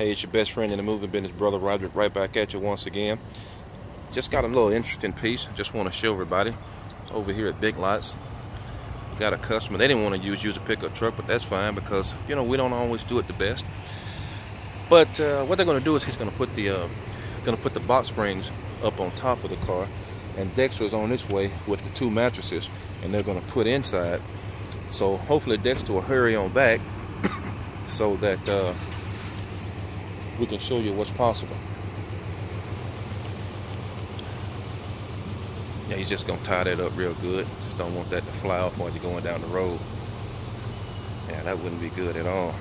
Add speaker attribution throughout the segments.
Speaker 1: Hey, it's your best friend in the moving business, Brother Roderick, right back at you once again. Just got a little interesting piece. Just want to show everybody over here at Big Lots. Got a customer. They didn't want to use use a pickup truck, but that's fine because you know we don't always do it the best. But uh, what they're going to do is he's going to put the uh, going to put the box springs up on top of the car, and Dexter's on this way with the two mattresses, and they're going to put inside. So hopefully Dexter will hurry on back so that. Uh, we can show you what's possible. Yeah, he's just gonna tie that up real good. Just don't want that to fly off while you're going down the road. Yeah, that wouldn't be good at all.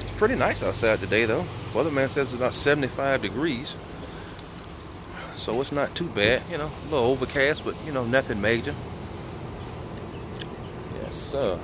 Speaker 1: It's pretty nice outside today though. Weatherman says it's about 75 degrees. So it's not too bad, you know, a little overcast, but you know, nothing major. Yes, sir.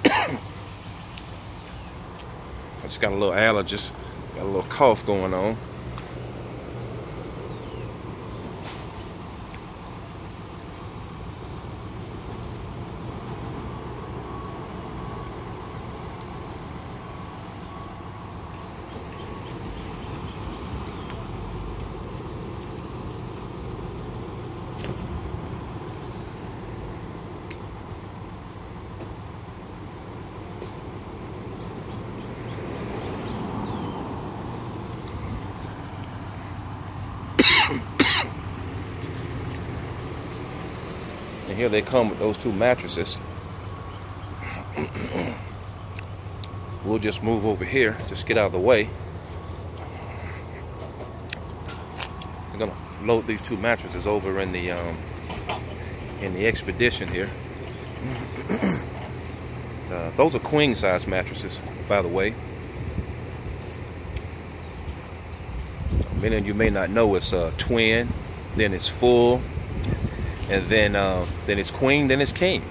Speaker 1: I just got a little allergies, got a little cough going on. And here they come with those two mattresses. we'll just move over here, just get out of the way. I'm gonna load these two mattresses over in the um, in the expedition here. uh, those are queen size mattresses, by the way. Many of you may not know it's a twin, then it's full, and then uh, then it's queen, then it's king.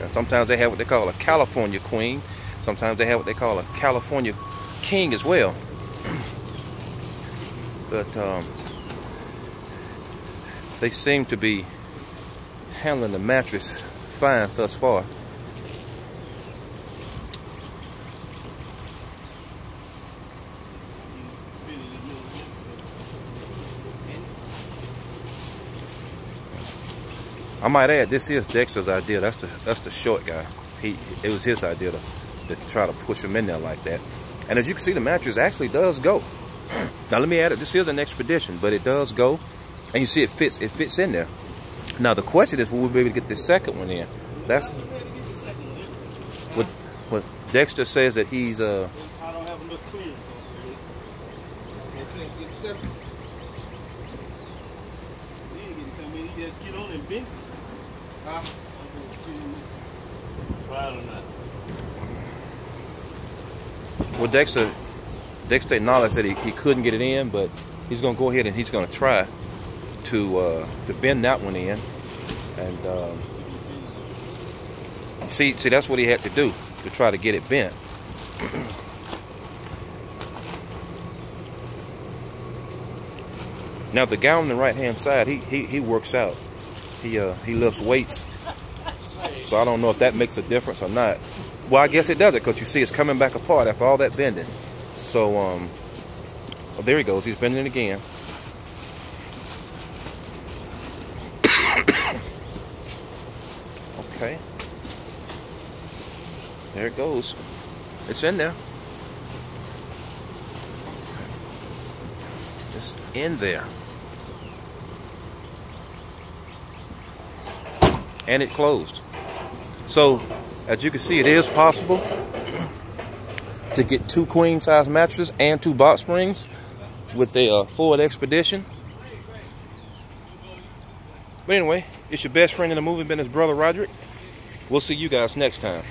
Speaker 1: And sometimes they have what they call a California queen. Sometimes they have what they call a California king as well. but um, they seem to be handling the mattress fine thus far. I might add, this is Dexter's idea. That's the that's the short guy. He it was his idea to, to try to push him in there like that. And as you can see, the mattress actually does go. now let me add it. This is an expedition, but it does go, and you see it fits. It fits in there. Now the question is, will we be able to get this second one in? That's what what Dexter says that he's uh. Well, Dexter, Dexter acknowledged that he, he couldn't get it in, but he's going to go ahead and he's going to try to uh, to bend that one in. And um, see, see, that's what he had to do to try to get it bent. now the guy on the right hand side, he he, he works out. He uh, he lifts weights. So I don't know if that makes a difference or not. Well, I guess it does it because you see it's coming back apart after all that bending. So, um, well, there he goes. He's bending again. okay. There it goes. It's in there. It's in there. And it closed. So as you can see, it is possible to get two queen size mattresses and two box springs with a uh, Ford Expedition. But anyway, it's your best friend in the movie business, Brother Roderick. We'll see you guys next time.